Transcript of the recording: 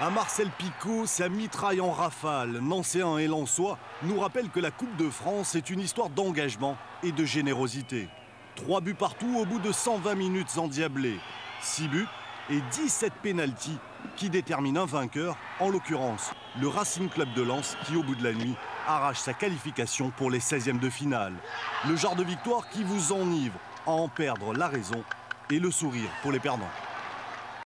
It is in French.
À Marcel Picot, sa mitraille en rafale, Nancéen et Lançois, nous rappelle que la Coupe de France est une histoire d'engagement et de générosité. Trois buts partout au bout de 120 minutes endiablées. Six buts et 17 pénalties qui déterminent un vainqueur, en l'occurrence le Racing Club de Lens qui, au bout de la nuit, arrache sa qualification pour les 16e de finale. Le genre de victoire qui vous enivre à en perdre la raison et le sourire pour les perdants.